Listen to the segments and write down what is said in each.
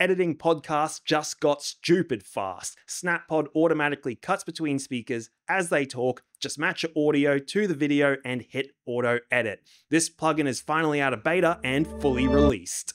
editing podcasts just got stupid fast. SnapPod automatically cuts between speakers as they talk, just match your audio to the video and hit auto edit. This plugin is finally out of beta and fully released.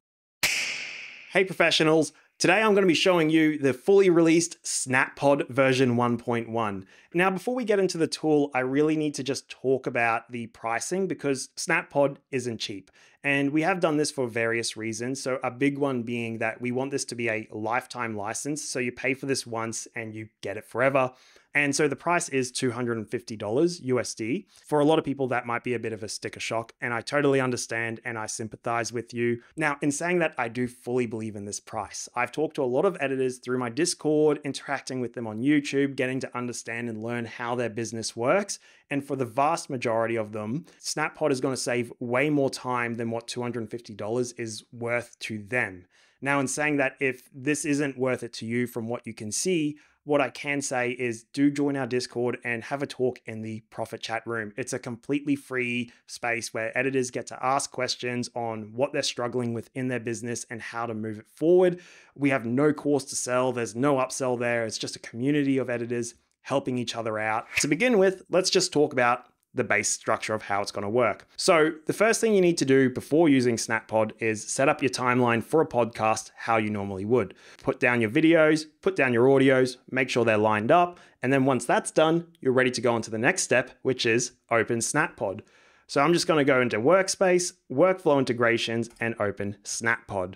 Hey professionals, Today I'm going to be showing you the fully released SnapPod version 1.1. Now before we get into the tool, I really need to just talk about the pricing because SnapPod isn't cheap. And we have done this for various reasons. So a big one being that we want this to be a lifetime license. So you pay for this once and you get it forever. And so the price is $250 USD. For a lot of people, that might be a bit of a sticker shock, and I totally understand and I sympathize with you. Now, in saying that, I do fully believe in this price. I've talked to a lot of editors through my Discord, interacting with them on YouTube, getting to understand and learn how their business works. And for the vast majority of them, SnapPod is going to save way more time than what $250 is worth to them. Now, in saying that, if this isn't worth it to you from what you can see, what I can say is do join our Discord and have a talk in the Profit Chat room. It's a completely free space where editors get to ask questions on what they're struggling with in their business and how to move it forward. We have no course to sell, there's no upsell there. It's just a community of editors helping each other out. To begin with, let's just talk about the base structure of how it's going to work. So, the first thing you need to do before using SnapPod is set up your timeline for a podcast how you normally would. Put down your videos, put down your audios, make sure they're lined up, and then once that's done, you're ready to go on to the next step, which is open SnapPod. So, I'm just going to go into Workspace, Workflow Integrations, and open SnapPod.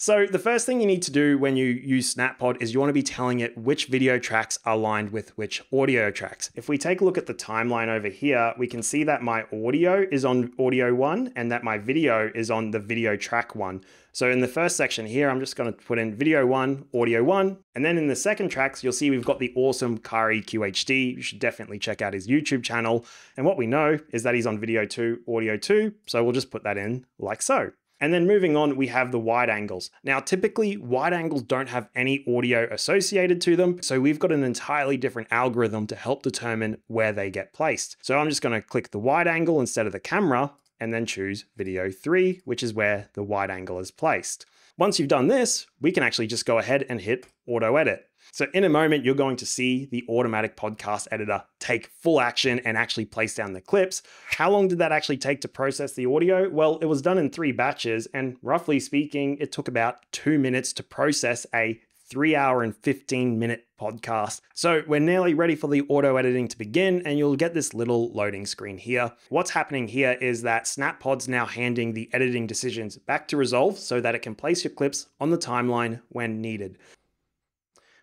So the first thing you need to do when you use SnapPod is you want to be telling it which video tracks are lined with which audio tracks. If we take a look at the timeline over here, we can see that my audio is on audio one and that my video is on the video track one. So in the first section here, I'm just going to put in video one, audio one, and then in the second tracks, you'll see we've got the awesome Kari QHD. You should definitely check out his YouTube channel. And what we know is that he's on video two, audio two. So we'll just put that in like so. And then moving on, we have the wide angles. Now, typically wide angles don't have any audio associated to them. So we've got an entirely different algorithm to help determine where they get placed. So I'm just gonna click the wide angle instead of the camera and then choose video three, which is where the wide angle is placed. Once you've done this, we can actually just go ahead and hit auto edit. So in a moment, you're going to see the automatic podcast editor take full action and actually place down the clips. How long did that actually take to process the audio? Well, it was done in three batches, and roughly speaking, it took about two minutes to process a three hour and 15 minute podcast. So we're nearly ready for the auto editing to begin and you'll get this little loading screen here. What's happening here is that SnapPod's now handing the editing decisions back to Resolve so that it can place your clips on the timeline when needed.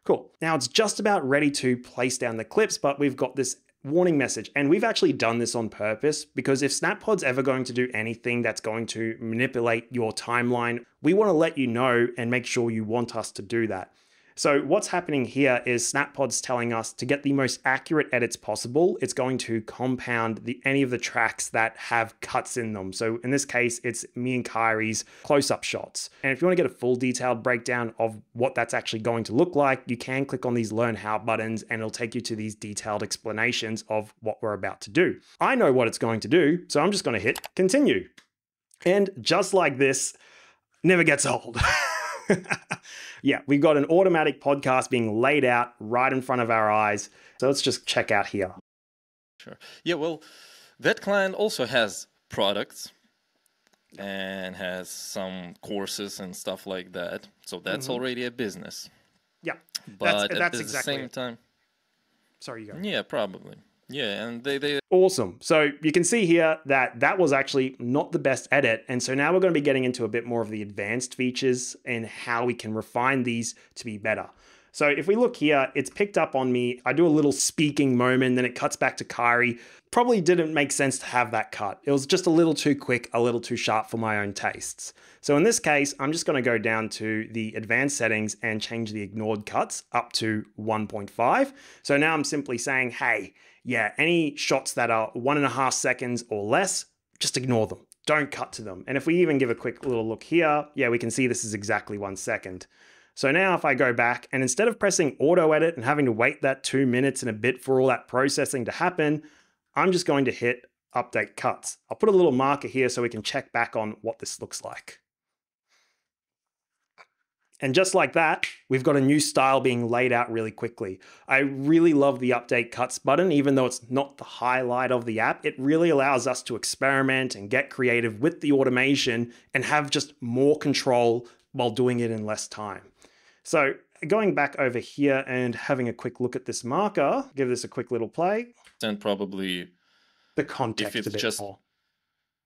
Cool. Now it's just about ready to place down the clips, but we've got this warning message. And we've actually done this on purpose because if SnapPod's ever going to do anything that's going to manipulate your timeline, we want to let you know and make sure you want us to do that. So what's happening here is SnapPod's telling us to get the most accurate edits possible, it's going to compound the, any of the tracks that have cuts in them. So in this case, it's me and Kyrie's close-up shots. And if you want to get a full detailed breakdown of what that's actually going to look like, you can click on these learn how buttons and it'll take you to these detailed explanations of what we're about to do. I know what it's going to do, so I'm just going to hit continue. And just like this, never gets old. yeah, we've got an automatic podcast being laid out right in front of our eyes. So let's just check out here. Sure. Yeah, well, that client also has products and has some courses and stuff like that. So that's mm-hmm. already a business. Yeah. But that's, that's at exactly the same time. Sorry, you go. Yeah, probably. Yeah, and they, they awesome. So you can see here that that was actually not the best edit. And so now we're going to be getting into a bit more of the advanced features and how we can refine these to be better. So if we look here, it's picked up on me. I do a little speaking moment, then it cuts back to Kyrie. Probably didn't make sense to have that cut. It was just a little too quick, a little too sharp for my own tastes. So in this case, I'm just gonna go down to the advanced settings and change the ignored cuts up to 1.5. So now I'm simply saying, hey, yeah, any shots that are one and a half seconds or less, just ignore them. Don't cut to them. And if we even give a quick little look here, yeah, we can see this is exactly one second. So now if I go back and instead of pressing auto edit and having to wait that two minutes and a bit for all that processing to happen, I'm just going to hit update cuts. I'll put a little marker here so we can check back on what this looks like. And just like that, we've got a new style being laid out really quickly. I really love the update cuts button, even though it's not the highlight of the app. It really allows us to experiment and get creative with the automation and have just more control while doing it in less time. So going back over here and having a quick look at this marker, give this a quick little play. And probably The context it's a bit just- more.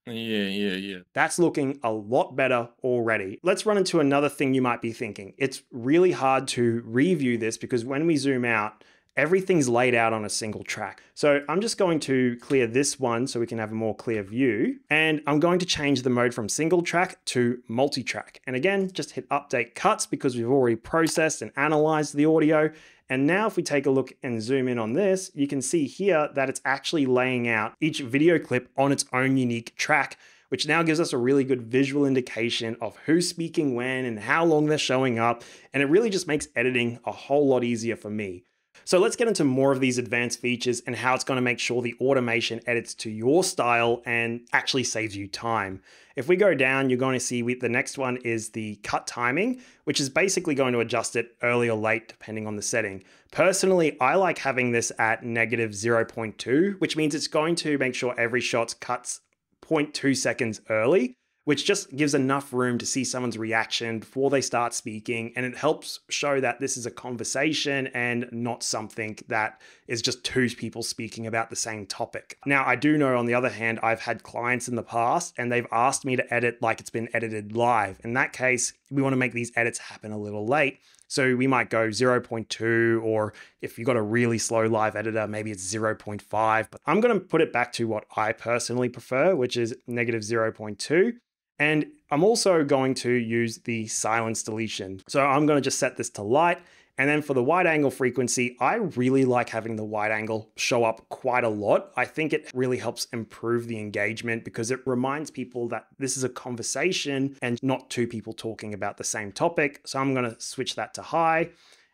Yeah, yeah, yeah. That's looking a lot better already. Let's run into another thing you might be thinking. It's really hard to review this because when we zoom out, everything's laid out on a single track. So I'm just going to clear this one so we can have a more clear view. And I'm going to change the mode from single track to multi-track. And again, just hit update cuts because we've already processed and analyzed the audio. And now if we take a look and zoom in on this, you can see here that it's actually laying out each video clip on its own unique track, which now gives us a really good visual indication of who's speaking when and how long they're showing up. And it really just makes editing a whole lot easier for me. So let's get into more of these advanced features and how it's going to make sure the automation edits to your style and actually saves you time. If we go down, you're going to see we, the next one is the cut timing, which is basically going to adjust it early or late depending on the setting. Personally, I like having this at negative 0.2, which means it's going to make sure every shot cuts 0.2 seconds early which just gives enough room to see someone's reaction before they start speaking. And it helps show that this is a conversation and not something that is just two people speaking about the same topic. Now, I do know, on the other hand, I've had clients in the past and they've asked me to edit like it's been edited live. In that case, we want to make these edits happen a little late. So we might go 0.2, or if you've got a really slow live editor, maybe it's 0.5. But I'm going to put it back to what I personally prefer, which is negative 0.2. And I'm also going to use the silence deletion. So I'm going to just set this to light. And then for the wide angle frequency, I really like having the wide angle show up quite a lot. I think it really helps improve the engagement because it reminds people that this is a conversation and not two people talking about the same topic. So I'm going to switch that to high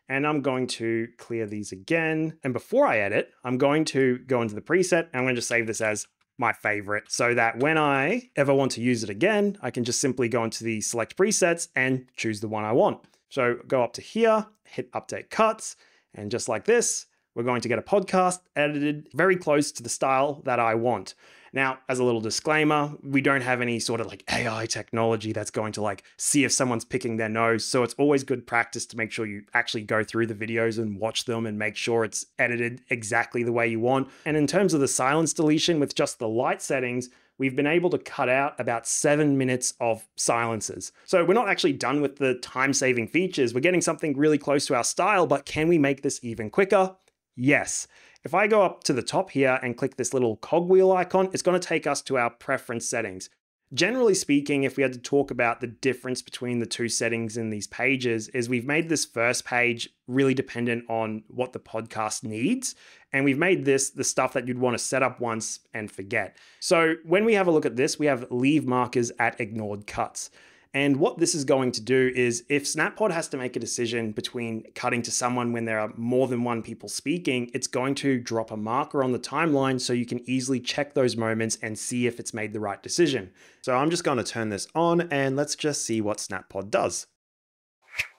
and I'm going to clear these again. And before I edit, I'm going to go into the preset and I'm going to just save this as my favorite so that when I ever want to use it again, I can just simply go into the select presets and choose the one I want. So go up to here, hit update cuts, and just like this, we're going to get a podcast edited very close to the style that I want. Now, as a little disclaimer, we don't have any sort of like AI technology that's going to like see if someone's picking their nose. So it's always good practice to make sure you actually go through the videos and watch them and make sure it's edited exactly the way you want. And in terms of the silence deletion with just the light settings, we've been able to cut out about seven minutes of silences. So we're not actually done with the time saving features. We're getting something really close to our style, but can we make this even quicker? Yes. If I go up to the top here and click this little cogwheel icon, it's going to take us to our preference settings. Generally speaking, if we had to talk about the difference between the two settings in these pages, is we've made this first page really dependent on what the podcast needs. And we've made this the stuff that you'd want to set up once and forget. So when we have a look at this, we have leave markers at ignored cuts. And what this is going to do is if SnapPod has to make a decision between cutting to someone when there are more than one people speaking, it's going to drop a marker on the timeline so you can easily check those moments and see if it's made the right decision. So I'm just going to turn this on and let's just see what SnapPod does.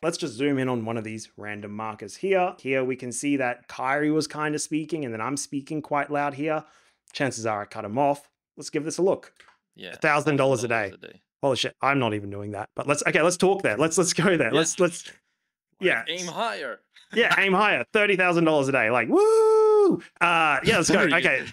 Let's just zoom in on one of these random markers here. Here we can see that Kyrie was kind of speaking and then I'm speaking quite loud here. Chances are I cut him off. Let's give this a look. Yeah. $1,000 a day. Holy shit, I'm not even doing that. But let's okay, let's talk there. Let's let's go there. Yeah. Let's let's yeah. Aim higher. yeah, aim higher. Thirty thousand dollars a day. Like woo. Uh yeah, let's go. Okay.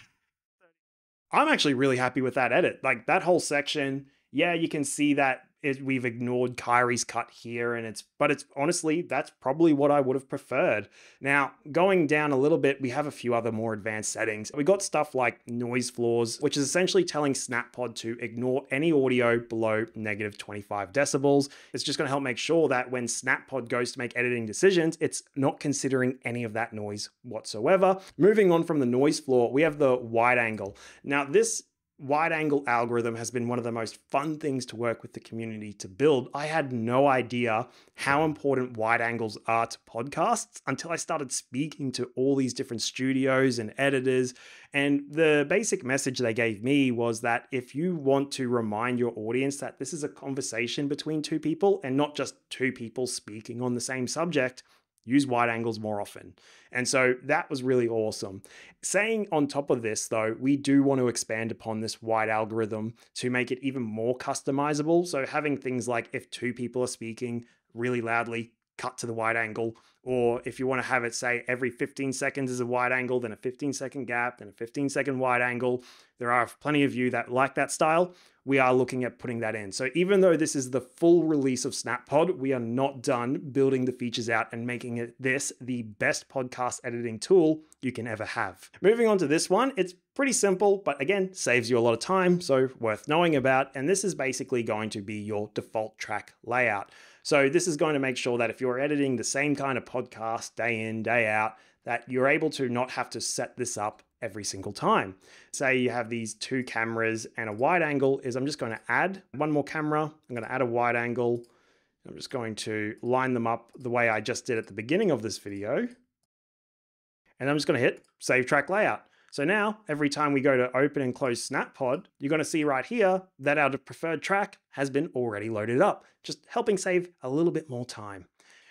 I'm actually really happy with that edit. Like that whole section, yeah, you can see that it, we've ignored Kyrie's cut here, and it's but it's honestly that's probably what I would have preferred. Now going down a little bit, we have a few other more advanced settings. We got stuff like noise floors, which is essentially telling SnapPod to ignore any audio below negative 25 decibels. It's just going to help make sure that when SnapPod goes to make editing decisions, it's not considering any of that noise whatsoever. Moving on from the noise floor, we have the wide angle. Now this wide angle algorithm has been one of the most fun things to work with the community to build. I had no idea how important wide angles are to podcasts until I started speaking to all these different studios and editors. And the basic message they gave me was that if you want to remind your audience that this is a conversation between two people and not just two people speaking on the same subject, use wide angles more often. And so that was really awesome. Saying on top of this, though, we do want to expand upon this wide algorithm to make it even more customizable. So having things like if two people are speaking really loudly, cut to the wide angle, or if you want to have it say every 15 seconds is a wide angle, then a 15 second gap, then a 15 second wide angle. There are plenty of you that like that style. We are looking at putting that in. So even though this is the full release of SnapPod, we are not done building the features out and making it this the best podcast editing tool you can ever have. Moving on to this one, it's pretty simple, but again, saves you a lot of time, so worth knowing about. And this is basically going to be your default track layout. So this is going to make sure that if you're editing the same kind of podcast day in, day out, that you're able to not have to set this up every single time. Say you have these two cameras and a wide angle is I'm just going to add one more camera. I'm going to add a wide angle. I'm just going to line them up the way I just did at the beginning of this video. And I'm just going to hit save track layout. So now every time we go to open and close SnapPod, you're going to see right here that our preferred track has been already loaded up, just helping save a little bit more time.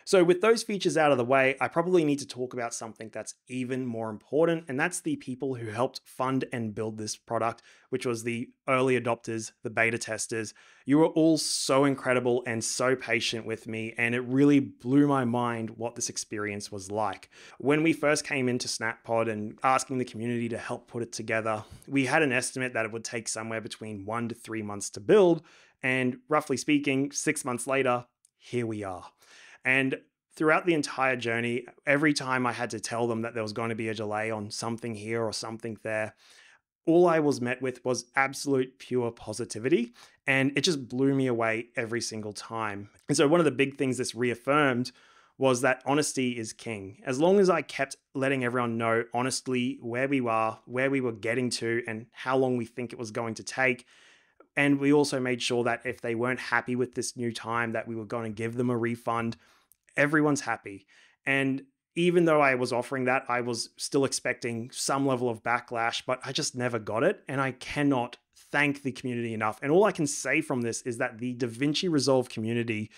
So with those features out of the way, I probably need to talk about something that's even more important, and that's the people who helped fund and build this product, which was the early adopters, the beta testers. You were all so incredible and so patient with me, and it really blew my mind what this experience was like. When we first came into SnapPod and asking the community to help put it together, we had an estimate that it would take somewhere between one to three months to build, and roughly speaking, six months later, here we are. And throughout the entire journey, every time I had to tell them that there was going to be a delay on something here or something there, all I was met with was absolute pure positivity. And it just blew me away every single time. And so, one of the big things this reaffirmed was that honesty is king. As long as I kept letting everyone know honestly where we were, where we were getting to, and how long we think it was going to take. And we also made sure that if they weren't happy with this new time, that we were going to give them a refund everyone's happy. And even though I was offering that, I was still expecting some level of backlash, but I just never got it. And I cannot thank the community enough. And all I can say from this is that the DaVinci Resolve community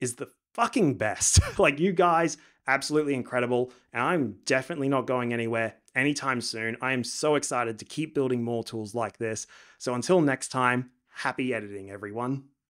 is the fucking best. like, you guys, absolutely incredible. And I'm definitely not going anywhere anytime soon. I am so excited to keep building more tools like this. So until next time, happy editing, everyone.